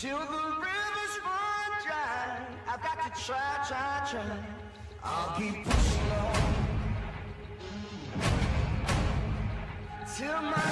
Till the rivers run dry. I've got to try, try, try. I'll keep pushing on till my